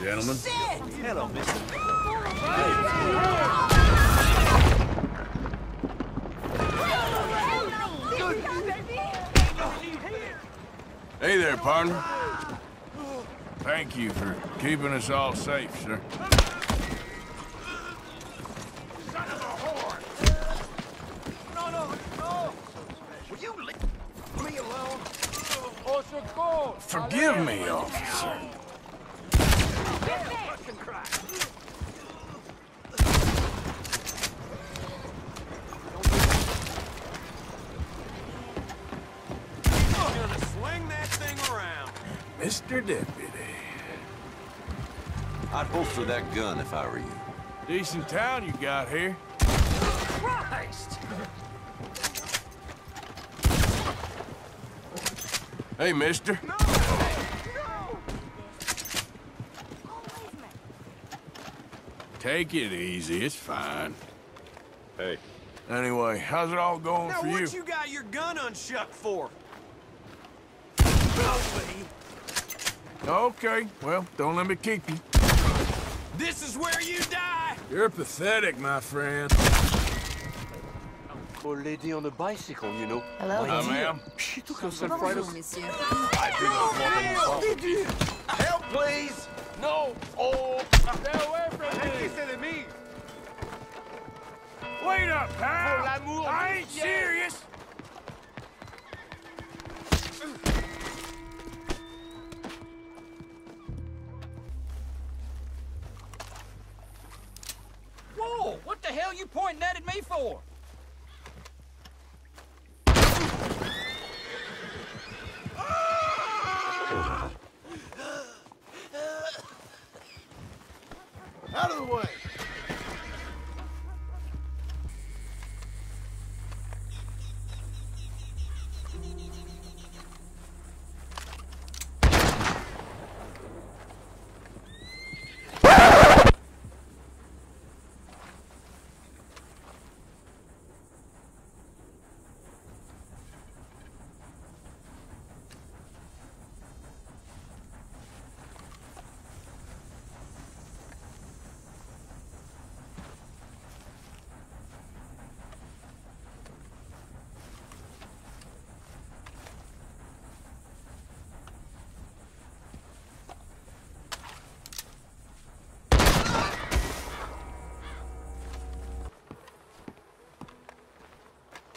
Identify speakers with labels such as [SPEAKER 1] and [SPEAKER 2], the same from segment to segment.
[SPEAKER 1] gentlemen.
[SPEAKER 2] Hello, mister.
[SPEAKER 1] Hey there, partner. Thank you for keeping us all safe, sir. Forgive me, officer.
[SPEAKER 2] I'm gonna sling that thing around.
[SPEAKER 1] Mr. Deputy.
[SPEAKER 3] I'd holster that gun if I were you.
[SPEAKER 1] Decent town you got here.
[SPEAKER 2] Christ!
[SPEAKER 1] Hey, mister.
[SPEAKER 2] No! no!
[SPEAKER 1] Take it easy. It's fine.
[SPEAKER 4] Hey,
[SPEAKER 1] Anyway, how's it all going
[SPEAKER 2] Now
[SPEAKER 1] for you?
[SPEAKER 2] Now, what you got your gun unshucked for? Nobody.
[SPEAKER 1] Okay, well, don't let me keep you.
[SPEAKER 2] This is where you die!
[SPEAKER 1] You're pathetic, my friend.
[SPEAKER 3] Old lady on a bicycle, you know.
[SPEAKER 5] Hello.
[SPEAKER 1] Hi, ma'am.
[SPEAKER 3] She took herself right
[SPEAKER 5] Bonjour, monsieur.
[SPEAKER 2] Help, please!
[SPEAKER 1] No! Oh! Stay away from me! Wait up, pal! I ain't serious!
[SPEAKER 6] Hell you pointing that at me for?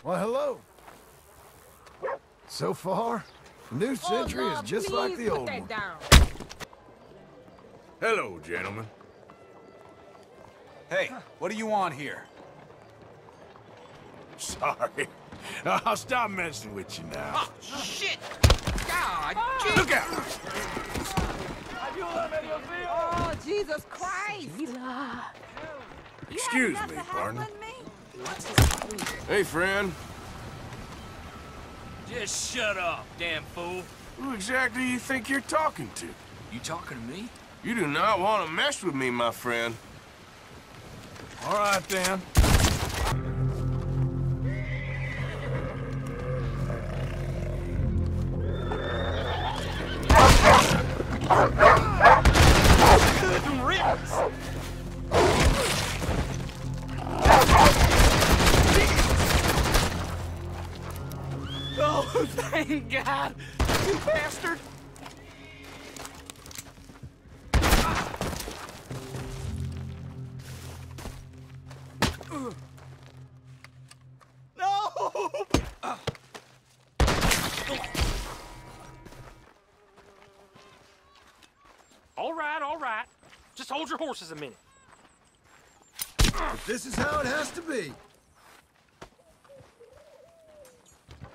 [SPEAKER 7] Well, hello. So far, the new century is just like the old one.
[SPEAKER 1] Hello, gentlemen.
[SPEAKER 8] Hey, what do you want here?
[SPEAKER 1] Sorry. I'll stop messing with you now.
[SPEAKER 6] Oh, Shit! God! Ah.
[SPEAKER 1] Look out!
[SPEAKER 5] Oh, Jesus Christ!
[SPEAKER 1] Excuse me, partner. Hey, friend.
[SPEAKER 6] Just shut up, damn fool.
[SPEAKER 1] Who exactly do you think you're talking to?
[SPEAKER 6] You talking to me?
[SPEAKER 1] You do not want to mess with me, my friend. All right, then.
[SPEAKER 2] Oh, thank God! You bastard! No!
[SPEAKER 9] All right, all right. Just hold your horses a minute.
[SPEAKER 7] But this is how it has to be.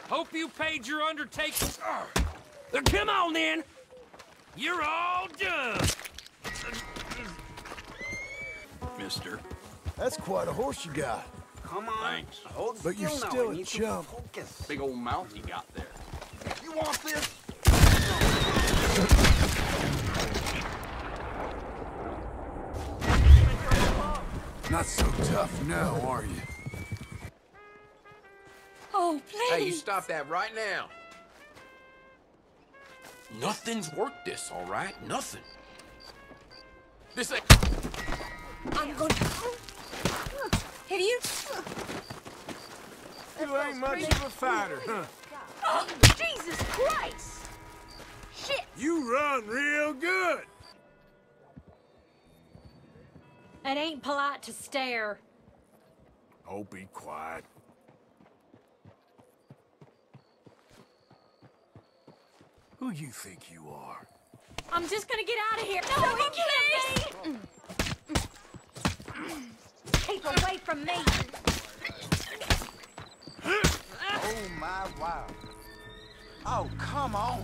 [SPEAKER 9] Hope you paid your undertaking. Then come on, then. You're all done.
[SPEAKER 3] Mister.
[SPEAKER 7] That's quite a horse you got.
[SPEAKER 8] Come on.
[SPEAKER 3] Thanks.
[SPEAKER 8] Hold
[SPEAKER 7] But you're
[SPEAKER 8] still now.
[SPEAKER 7] still
[SPEAKER 8] I
[SPEAKER 7] a
[SPEAKER 8] need to
[SPEAKER 7] chump.
[SPEAKER 8] Focus.
[SPEAKER 3] Big old mouth you got there.
[SPEAKER 8] You want this?
[SPEAKER 7] Not so tough now, are you?
[SPEAKER 5] Oh, please!
[SPEAKER 10] Hey, you stop that right now. Nothing's worked this, all right? Nothing. This ain't...
[SPEAKER 11] I'm going to... Have you...
[SPEAKER 1] You ain't much of a fighter, huh?
[SPEAKER 11] Oh, Jesus Christ! Shit!
[SPEAKER 1] You run real good.
[SPEAKER 5] It ain't polite to stare.
[SPEAKER 12] Oh, be quiet. Who you think you are?
[SPEAKER 5] I'm just gonna get out of here. No, please! Keep away from me!
[SPEAKER 8] Oh, my wow. Oh, come on.